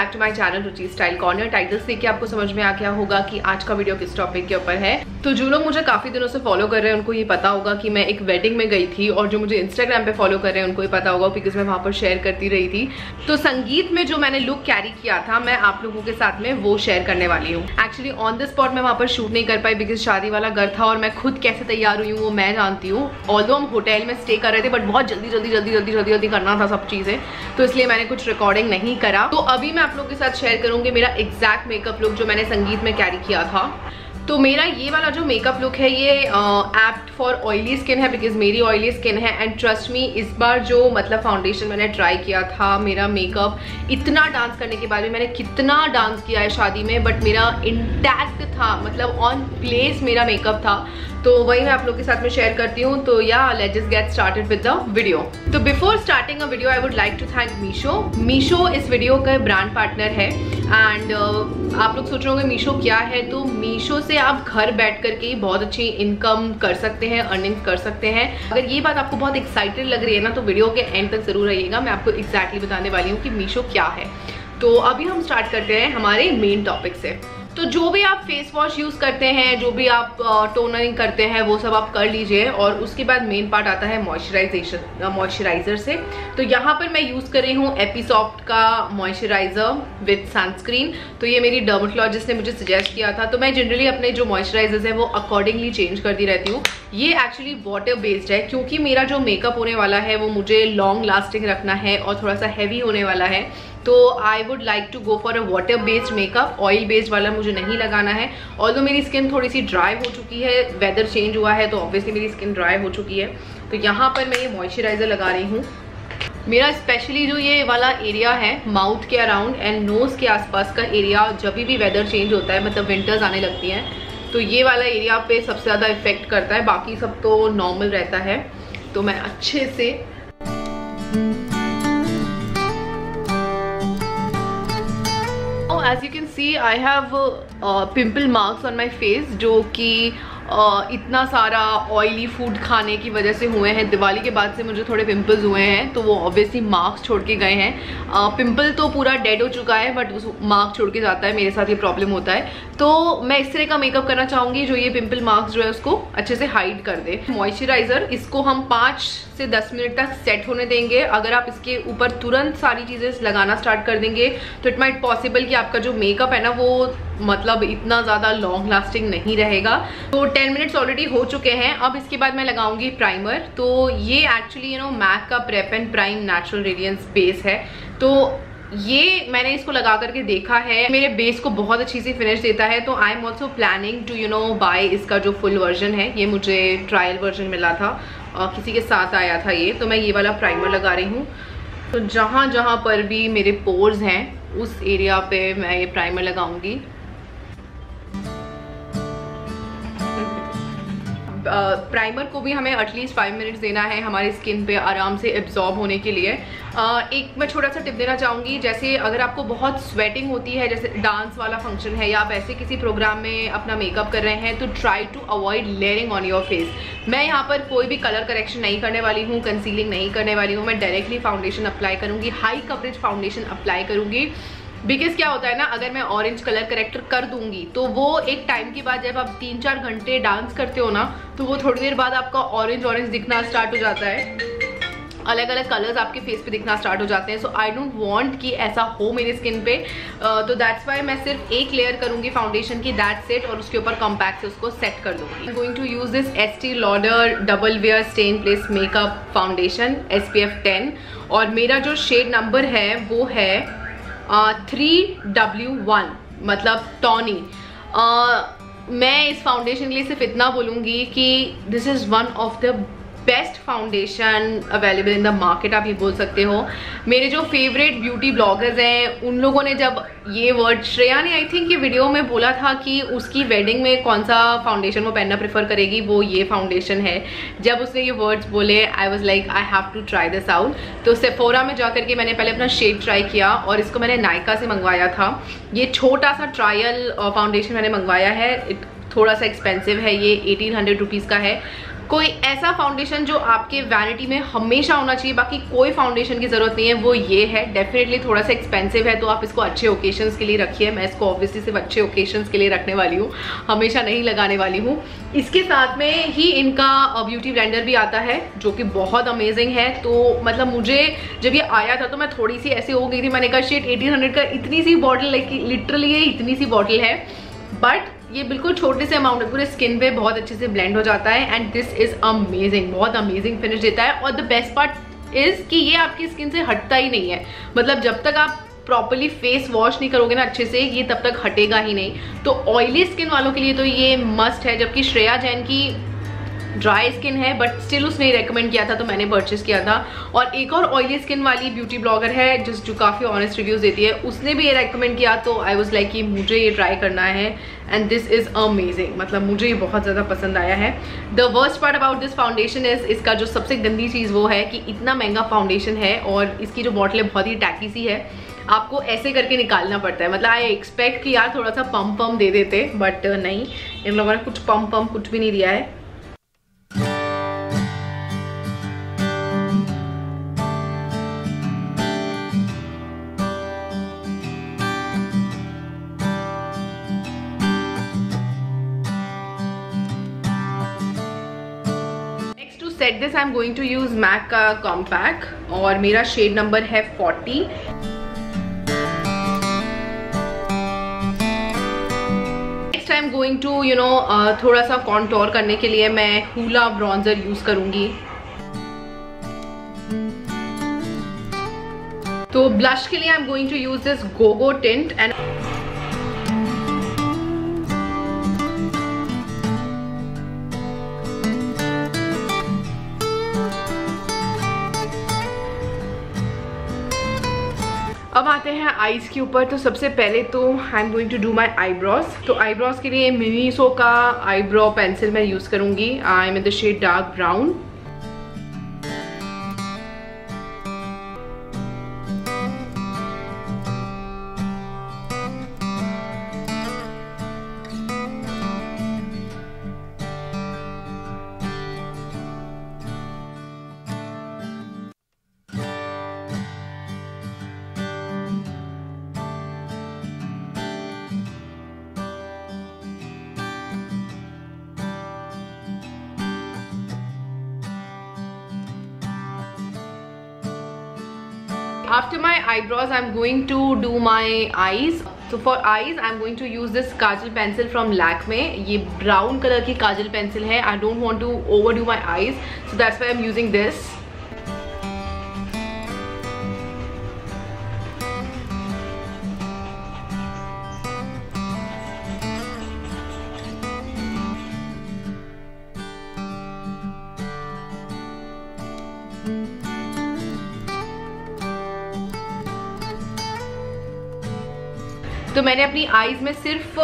Back to my channel Ruchi style corner title देखिए आपको समझ में आ गया होगा कि आज का वीडियो किस टॉपिक के ऊपर है। तो जो लोग मुझे काफ़ी दिनों से फॉलो कर रहे हैं, उनको ये पता होगा कि मैं एक वेडिंग में गई थी और जो मुझे इंस्टाग्राम पे फॉलो कर रहे हैं, उनको ये पता होगा बिकॉज़ मैं वहाँ पर शेयर करती रही थी। तो संगीत में जो मैंने लुक कैरी किया था, मैं आप लोगों के साथ में वो शेयर करने वाली हूँ। एक्चुअली ऑन द स्पॉट मैं वहाँ पर शूट नहीं कर पाई बिकॉज़ शादी वाला घर था और मैं खुद कैसे तैयार हुई हूँ, वो मैं जानती हूँ। ऑल हम होटल में स्टे कर रहे थे बट बहुत जल्दी जल्दी जल्दी जल्दी जल्दी जल्दी करना था सब चीज़ें तो इसलिए मैंने कुछ रिकॉर्डिंग नहीं करा। तो अभी मैं आप लोगों के साथ शेयर करूँगी मेरा एग्जैक्ट मेकअप लुक जो मैंने संगीत में कैरी किया था। तो मेरा ये वाला जो मेकअप लुक है, ये एप्ट फॉर ऑयली स्किन है बिकॉज़ मेरी ऑयली स्किन है एंड ट्रस्ट मी इस बार जो मतलब फाउंडेशन मैंने ट्राई किया था, मेरा मेकअप इतना डांस करने के बाद में मैंने कितना डांस किया है शादी में बट मेरा इंटैक्ट था मतलब ऑन प्लेस मेरा मेकअप था। तो वही मैं आप लोग के साथ में शेयर करती हूँ तो या let just get started with the video तो before starting a video I would like to thank Meesho Meesho इस वीडियो का ब्रांड पार्टनर है। एंड uh, आप लोग सोच रहे होंगे मीशो क्या है? तो मीशो से आप घर बैठ करके ही बहुत अच्छी इनकम कर सकते हैं अर्निंग कर सकते हैं। अगर ये बात आपको बहुत एक्साइटेड लग रही है ना तो वीडियो के एंड तक ज़रूर आइएगा मैं आपको एक्जैक्टली exactly बताने वाली हूँ कि मीशो क्या है। तो अभी हम स्टार्ट करते हैं हमारे मेन टॉपिक से। तो जो भी आप फेस वॉश यूज़ करते हैं, जो भी आप टोनरिंग करते हैं, वो सब आप कर लीजिए और उसके बाद मेन पार्ट आता है मॉइस्चराइजेशन मॉइस्चराइजर से। तो यहाँ पर मैं यूज़ कर रही हूँ एपिसॉफ्ट का मॉइस्चराइजर विथ सनस्क्रीन तो ये मेरी डर्मोटोलॉजिस्ट ने मुझे सजेस्ट किया था। तो मैं जनरली अपने जो मॉइस्चराइजर्स है, वो अकॉर्डिंगली चेंज करती रहती हूँ। ये एक्चुअली वाटर बेस्ड है, क्योंकि मेरा जो मेकअप होने वाला है, वो मुझे लॉन्ग लास्टिंग रखना है और थोड़ा सा हैवी होने वाला है। तो I would like to go for a water based makeup oil based वाला मुझे नहीं लगाना है। और तो मेरी स्किन थोड़ी सी ड्राई हो चुकी है वेदर चेंज हुआ है तो ऑब्वियसली मेरी स्किन ड्राई हो चुकी है। तो यहाँ पर मैं ये मॉइस्चराइजर लगा रही हूँ। मेरा स्पेशली जो ये वाला एरिया है माउथ के अराउंड एंड नोज़ के आसपास का एरिया जब भी वेदर चेंज होता है मतलब विंटर्स आने लगती हैं तो ये वाला एरिया पे सबसे ज़्यादा इफ़ेक्ट करता है। बाकी सब तो नॉर्मल रहता है। तो मैं अच्छे से as you can see I have uh, pimple marks on my face जो इतना सारा ऑयली फ़ूड खाने की वजह से हुए हैं। दिवाली के बाद से मुझे थोड़े पिंपल्स हुए हैं तो वो ऑब्वियसली मार्क्स छोड़ के गए हैं। पिंपल तो पूरा डेड हो चुका है बट उस मार्क्स छोड़ के जाता है, मेरे साथ ये प्रॉब्लम होता है। तो मैं इस तरह का मेकअप करना चाहूँगी, जो ये पिंपल मार्क्स जो है उसको अच्छे से हाइड कर दे। मॉइस्चराइजर इसको हम पाँच से दस मिनट तक सेट होने देंगे। अगर आप इसके ऊपर तुरंत सारी चीज़ें लगाना स्टार्ट कर देंगे तो इट माइट पॉसिबल कि आपका जो मेकअप है ना, वो मतलब इतना ज़्यादा लॉन्ग लास्टिंग नहीं रहेगा। तो 10 मिनट्स ऑलरेडी हो चुके हैं। अब इसके बाद मैं लगाऊँगी प्राइमर तो ये एक्चुअली यू नो मैक का prep and prime natural radiance base है। तो ये मैंने इसको लगा करके देखा है। मेरे बेस को बहुत अच्छी सी फिनिश देता है। तो I am also planning to you know by इसका जो फुल वर्जन है। ये मुझे ट्रायल वर्जन मिला था। और किसी के साथ आया था ये। तो मैं ये वाला प्राइमर लगा रही हूँ। तो जहाँ जहाँ पर भी मेरे पोर्स हैं, उस एरिया पे मैं ये प्राइमर लगाऊँगी। प्राइमर को भी हमें एटलीस्ट फाइव मिनट्स देना है हमारी स्किन पे आराम से एब्जॉर्ब होने के लिए। एक मैं छोटा सा टिप देना चाहूँगी, जैसे अगर आपको बहुत स्वेटिंग होती है, जैसे डांस वाला फ़ंक्शन है या आप ऐसे किसी प्रोग्राम में अपना मेकअप कर रहे हैं तो try to avoid layering on your face मैं यहाँ पर कोई भी कलर करेक्शन नहीं करने वाली हूँ कंसीलिंग नहीं करने वाली हूँ, मैं डायरेक्टली फाउंडेशन अप्लाई करूँगी हाई कवरेज फाउंडेशन अप्लाई करूँगी। बिकॉज़ क्या होता है ना अगर मैं ऑरेंज कलर करेक्टर कर दूँगी तो वो एक टाइम के बाद जब आप तीन चार घंटे डांस करते हो ना तो वो थोड़ी देर बाद आपका ऑरेंज ऑरेंज दिखना स्टार्ट हो जाता है। अलग अलग कलर्स आपके फेस पे दिखना स्टार्ट हो जाते हैं। सो आई डोंट वांट कि ऐसा हो मेरी स्किन पे। Uh, तो दैट्स वाई मैं सिर्फ़ एक लेयर करूँगी फाउंडेशन की दैट सेट और उसके ऊपर कॉम्पैक्ट से उसको सेट कर दूँगी। I going to use this Estee Lauder double wear stay in place makeup foundation S P F ten और मेरा जो शेड नंबर है वो है थ्री डब्ल्यू वन मतलब टॉनी मैं इस फाउंडेशन के लिए सिर्फ़ इतना बोलूँगी कि this is one of the best foundation available in the market आप ये बोल सकते हो। मेरे जो फेवरेट ब्यूटी ब्लॉगर्स हैं, उन लोगों ने जब ये वर्ड श्रेया ने आई थिंक ये वीडियो में बोला था कि उसकी वेडिंग में कौन सा फाउंडेशन वो पहनना प्रेफर करेगी, वो ये फाउंडेशन है। जब उसने ये वर्ड्स बोले I was like I have to try this out तो सेफोरा में जाकर के मैंने पहले अपना शेड ट्राई किया और इसको मैंने नायका से मंगवाया था। ये छोटा सा ट्रायल फाउंडेशन मैंने मंगवाया है। थोड़ा सा एक्सपेंसिव है, ये एटीन हंड्रेड रुपीज़ का है। कोई ऐसा फाउंडेशन जो आपके वैनिटी में हमेशा होना चाहिए, बाकी कोई फाउंडेशन की ज़रूरत नहीं है, वो ये है। डेफिनेटली थोड़ा सा एक्सपेंसिव है तो आप इसको अच्छे ओकेजन के लिए रखिए। मैं इसको ऑब्वियसली सिर्फ़ अच्छे ओकेजन के लिए रखने वाली हूँ, हमेशा नहीं लगाने वाली हूँ। इसके साथ में ही इनका ब्यूटी ब्लेंडर भी आता है, जो कि बहुत अमेजिंग है। तो मतलब मुझे जब ये आया था तो मैं थोड़ी सी ऐसी हो गई थी, मैंने कहा शेट एटीन का इतनी सी बॉटल लाइक लिटरली ये इतनी सी बॉटल है। बट ये बिल्कुल छोटे से अमाउंट है, पूरे स्किन पे बहुत अच्छे से ब्लेंड हो जाता है एंड दिस इज़ अमेजिंग बहुत अमेजिंग फिनिश देता है और द बेस्ट पार्ट इज़ कि ये आपकी स्किन से हटता ही नहीं है। मतलब जब तक आप प्रॉपरली फेस वॉश नहीं करोगे ना अच्छे से, ये तब तक हटेगा ही नहीं। तो ऑयली स्किन वालों के लिए तो ये मस्ट है, जबकि श्रेया जैन की ड्राई स्किन है बट स्टिल उसने रेकमेंड किया था तो मैंने परचेस किया था। और एक और ऑयली स्किन वाली ब्यूटी ब्लॉगर है, जिस, जो काफ़ी ऑनेस्ट रिव्यूज़ देती है, उसने भी ये रेकमेंड किया तो आई वॉज़ लाइक कि मुझे ये ट्राई करना है एंड दिस इज़ अमेजिंग मतलब मुझे ये बहुत ज़्यादा पसंद आया है। The worst part about this foundation is इसका जो सबसे गंदी चीज़ वो है कि इतना महँगा फाउंडेशन है, और इसकी जो बॉटल है, बहुत ही टैकी सी है। आपको ऐसे करके निकालना पड़ता है। मतलब आई एक्सपेक्ट कि यार थोड़ा सा पम्प पम्प दे देते बट नहीं। इन लोगों ने कुछ पम्प पम्प कुछ भी नहीं दिया है। Set this I am going to use MAC का कॉम्पैक और मेरा शेड नंबर है 40 next I am going to you know थोड़ा सा कॉन्टोर करने के लिए मैं हुला ब्रॉन्जर यूज़ करूँगी. तो ब्लश के लिए I am going to use this gogo tint and हैं आईज के ऊपर तो सबसे पहले तो I am going to do my eyebrows तो आईब्रोज के लिए मिनीसो का आईब्रो पेंसिल मैं यूज़ करूँगी. I am in the shade dark brown after my eyebrows i'm going to do my eyes so for eyes i'm going to use this kajal pencil from lakme ye brown color ki kajal pencil hai i don't want to overdo my eyes so that's why i'm using this तो मैंने अपनी eyes में सिर्फ़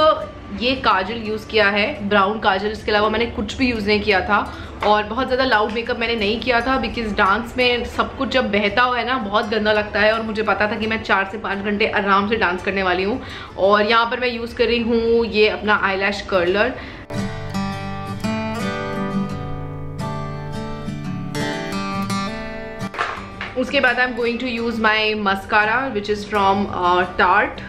ये काजल use किया है brown काजल, इसके अलावा मैंने कुछ भी यूज़ नहीं किया था। और बहुत ज़्यादा लाउड मेकअप मैंने नहीं किया था बिकॉज़ डांस में सब कुछ जब बहता हुआ है ना, बहुत गंदा लगता है। और मुझे पता था कि मैं चार से पाँच घंटे आराम से डांस करने वाली हूँ। और यहाँ पर मैं यूज़ कर रही हूँ ये अपना आई कर्लर उसके बाद I am going to use my mascara which is from Tarte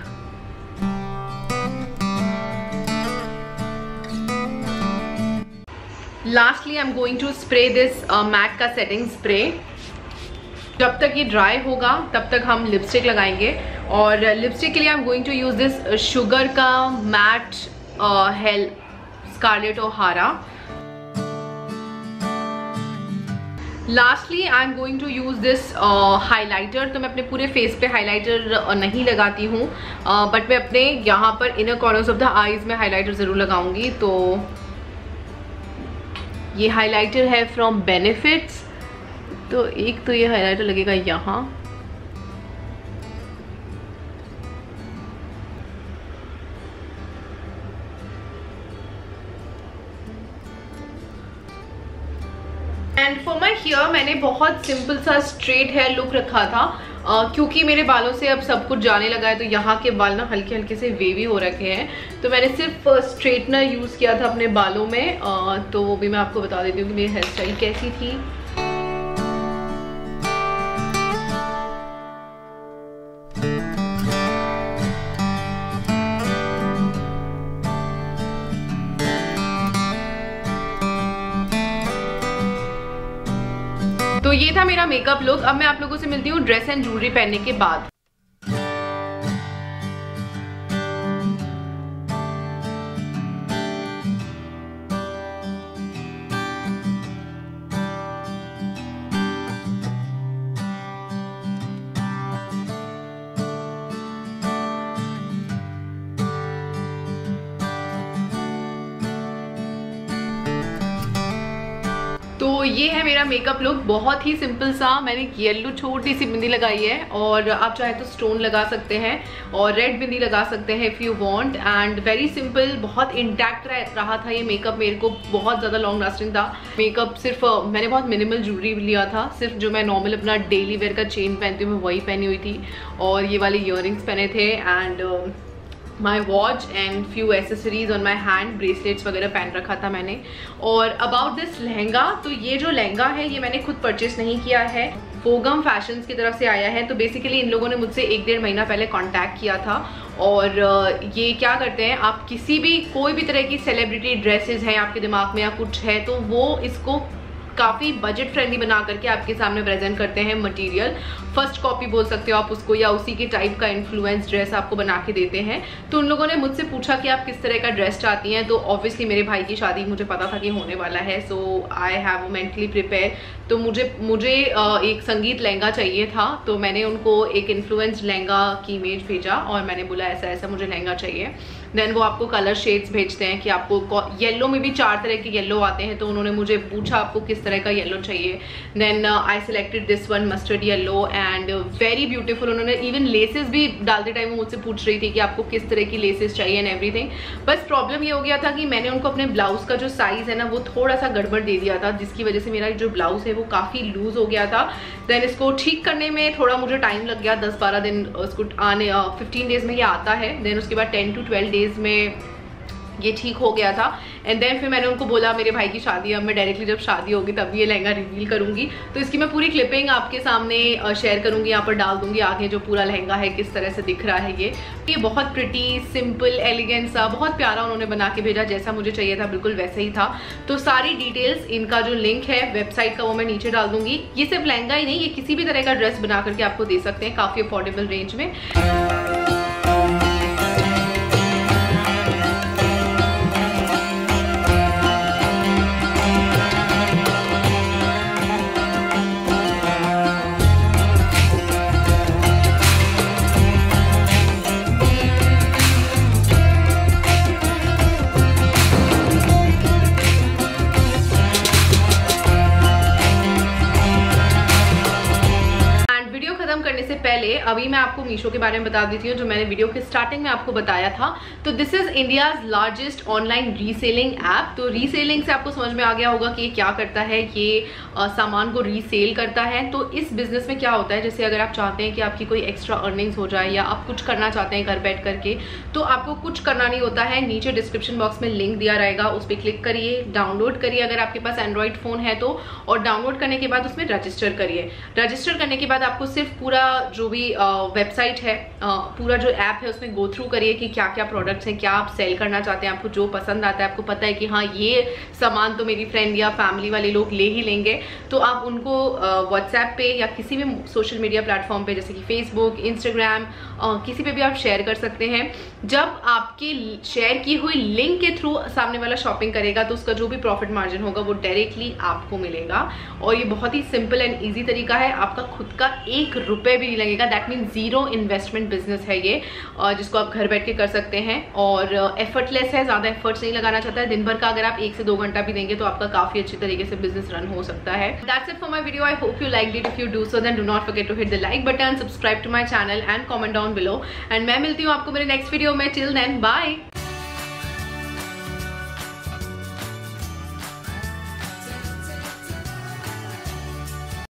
lastly I am going to spray this MAC का सेटिंग स्प्रे जब तक ये ड्राई होगा तब तक हम लिपस्टिक लगाएँगे। और लिपस्टिक के लिए I am going to use this Sugar का matte hell Scarlett O'Hara lastly I am going to use this highlighter तो मैं अपने पूरे फेस पे हाईलाइटर uh, नहीं लगाती हूँ। बट uh, मैं अपने यहाँ पर inner corners of the eyes में हाईलाइटर ज़रूर लगाऊँगी तो ये हाइलाइटर है फ्रॉम बेनिफिट्स तो एक तो ये हाइलाइटर लगेगा यहाँ. एंड फॉर माई हेयर मैंने बहुत सिंपल सा स्ट्रेट हेयर लुक रखा था. uh, क्योंकि मेरे बालों से अब सब कुछ जाने लगा है तो यहाँ के बाल ना हल्के हल्के से वेवी हो रखे हैं. तो मैंने सिर्फ़ स्ट्रेटनर यूज़ किया था अपने बालों में तो वो भी मैं आपको बता देती हूँ कि मेरी हेयर स्टाइल कैसी थी। तो ये था मेरा मेकअप लुक अब मैं आप लोगों से मिलती हूँ ड्रेस एंड ज्वेलरी पहनने के बाद। ये है मेरा मेकअप लुक बहुत ही सिंपल सा। मैंने येल्लो छोटी सी बिंदी लगाई है और आप चाहे तो स्टोन लगा सकते हैं और रेड बिंदी लगा सकते हैं if you want and very simple बहुत इंटैक्ट रहा था ये मेकअप मेरे को, बहुत ज़्यादा लॉन्ग लास्टिंग था। मेकअप सिर्फ़, मैंने बहुत मिनिमल ज्वेलरी लिया था। सिर्फ़ जो मैं नॉर्मल अपना डेली वेयर का चेन पहनती हूँ, मैं वही पहनी हुई थी। और ये वाले इयर पहने थे। And my watch and few accessories on my hand bracelets वगैरह पहन रखा था मैंने। और अबाउट दिस लहंगा तो ये जो लहंगा है, ये मैंने खुद परचेस नहीं किया है। फोगम फैशंस की तरफ़ से आया है तो बेसिकली इन लोगों ने मुझसे एक डेढ़ महीना पहले कांटेक्ट किया था। और ये क्या करते हैं, आप किसी भी, कोई भी तरह की सेलिब्रिटी ड्रेसेस हैं आपके दिमाग में या कुछ है तो वो इसको काफ़ी बजट फ्रेंडली बना करके आपके सामने प्रेजेंट करते हैं मटेरियल फ़र्स्ट कॉपी बोल सकते हो आप उसको या उसी के टाइप का इन्फ्लुएंस ड्रेस आपको बना के देते हैं। तो उन लोगों ने मुझसे पूछा कि आप किस तरह का ड्रेस चाहती हैं तो ऑब्वियसली मेरे भाई की शादी मुझे पता था कि होने वाला है so I have mentally prepare तो मुझे मुझे एक संगीत लहंगा चाहिए था तो मैंने उनको एक इन्फ्लुएंस लहंगा की इमेज भेजा और मैंने बोला, ऐसा ऐसा मुझे लहंगा चाहिए। देन वो आपको कलर शेड्स भेजते हैं कि आपको येलो में भी चार तरह के येलो आते हैं तो उन्होंने मुझे पूछा आपको किस तरह का येलो चाहिए। Then I selected this one mustard yellow and very beautiful उन्होंने इवन लेसेस भी डालते टाइम वो मुझसे पूछ रही थी कि आपको किस तरह की लेसेस चाहिए एंड एवरीथिंग बस प्रॉब्लम ये हो गया था कि मैंने उनको अपने ब्लाउज का जो साइज़ है ना, वो थोड़ा सा गड़बड़ दे दिया था, जिसकी वजह से मेरा जो ब्लाउज है वो काफ़ी लूज हो गया था। देन इसको ठीक करने में थोड़ा मुझे टाइम लग गया दस बारह दिन उसको आने फिफ्टीन डेज़ में ये आता है। देन उसके बाद टेन टू ट्वेल्व डेज़ में ये ठीक हो गया था। एंड देन फिर मैंने उनको बोला, मेरे भाई की शादी अब मैं डायरेक्टली जब शादी होगी तब ये लहंगा रिवील करूँगी। तो इसकी मैं पूरी क्लिपिंग आपके सामने शेयर करूँगी, यहाँ पर डाल दूँगी, आगे जो पूरा लहंगा है, किस तरह से दिख रहा है ये। ये बहुत प्रिटी सिंपल एलिगेंट सा, बहुत प्यारा उन्होंने बना के भेजा, जैसा मुझे चाहिए था, बिल्कुल वैसे ही था। तो सारी डिटेल्स इनका जो लिंक है वेबसाइट का वो मैं नीचे डाल दूँगी। ये सिर्फ़ लहंगा ही नहीं, ये किसी भी तरह का ड्रेस बना करके आपको दे सकते हैं, काफ़ी अफोर्डेबल रेंज में। मीशो के बारे में बता देती हूँ, जो मैंने वीडियो के स्टार्टिंग में आपको बताया था। तो this is India largest online reselling app तो रीसेलिंग से आपको समझ में आ गया होगा कि ये क्या करता है, ये सामान को रीसेल करता है। तो इस बिज़नेस में क्या होता है, जैसे अगर आप चाहते हैं कि आपकी कोई एक्स्ट्रा अर्निंग्स हो जाए या आप कुछ करना चाहते हैं घर बैठ करके तो आपको कुछ करना नहीं होता है। नीचे डिस्क्रिप्शन बॉक्स में लिंक दिया रहेगा, उस पर क्लिक करिए डाउनलोड करिए अगर आपके पास एंड्रॉइड फ़ोन है तो और डाउनलोड करने के बाद उसमें रजिस्टर करिए। रजिस्टर करने के बाद आपको सिर्फ़ पूरा जो भी वेबसाइट है पूरा जो ऐप है उसमें गो थ्रू करिए कि क्या क्या प्रोडक्ट्स हैं, क्या आप सेल करना चाहते हैं, आपको जो पसंद आता है, आपको पता है कि हाँ ये सामान तो मेरी फ्रेंड या फैमिली वाले लोग ले ही लेंगे। तो आप उनको व्हाट्सएप पे या किसी भी सोशल मीडिया प्लेटफॉर्म पे, जैसे कि फेसबुक इंस्टाग्राम किसी पे भी आप शेयर कर सकते हैं। जब आपके शेयर की हुई लिंक के थ्रू सामने वाला शॉपिंग करेगा तो उसका जो भी प्रॉफिट मार्जिन होगा, वो डायरेक्टली आपको मिलेगा। और ये बहुत ही सिंपल एंड ईजी तरीका है, आपका खुद का एक रुपये भी नहीं लगेगा। That mean zero investment business है ये जिसको आप घर बैठ के कर सकते हैं, और एफर्टलेस है, ज़्यादा एफर्ट्स नहीं लगाना चाहता है। दिन भर का अगर आप एक से दो घंटा भी देंगे तो आपका काफ़ी अच्छी तरीके से बिज़नेस रन हो सकता है। That's it for my video I hope you liked it if you do so then do not forget to hit the like button subscribe to my channel and comment down below and मैं मिलती हूँ आपको मेरे next video में. Till then bye